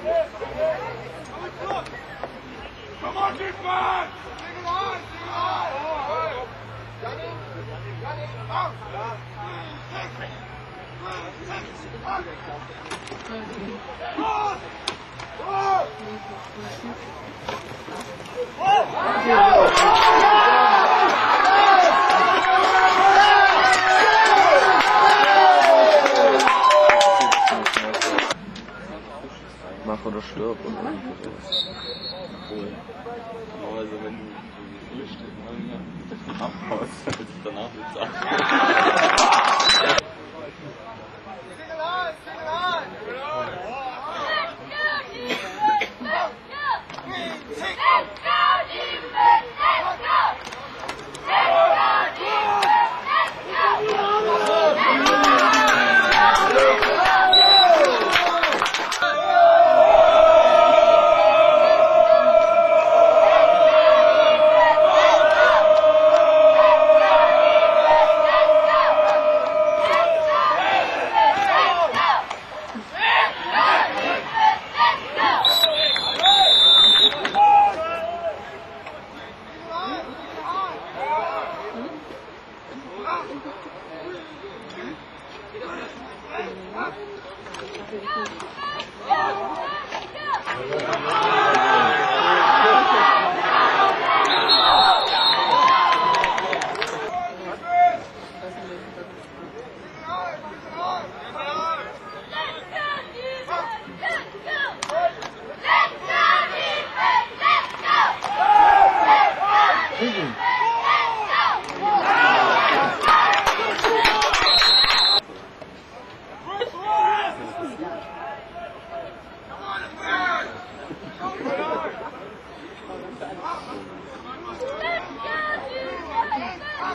Come on, keep going! it on! Bring it on! Oh, oh. Got it? Got it? Out! Cross! Cross! Cross! Cross! Stirb oder irgendwie sowas. Cool. Normalerweise, wenn du so wie stehst, dann abhaust, als danach bezahlt. Thank you.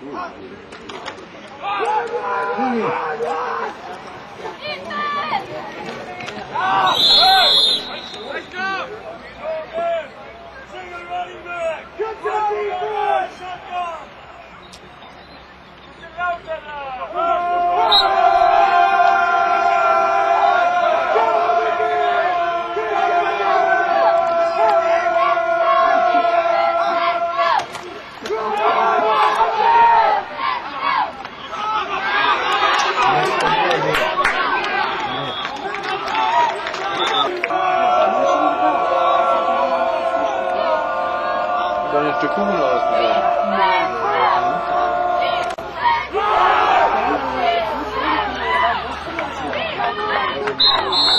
Shut down! Kann ich die Kugel ausprobieren?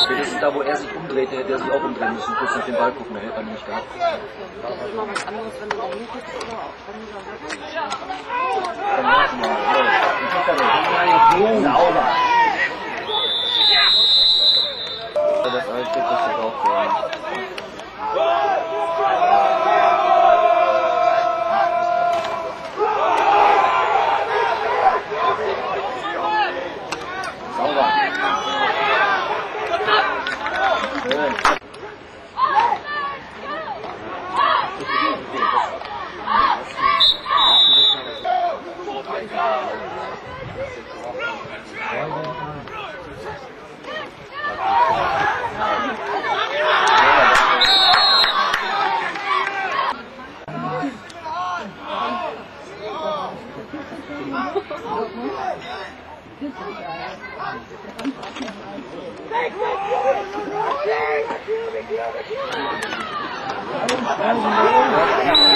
Das ist da, wo er sich umdreht, der hätte er sich auch umdrehen müssen, kurz nach dem Ball gucken, der hätte er nämlich gehabt. Das ist immer was anderes, wenn du da hinguckst oder auch wenn du da so. Sauber. Thank you.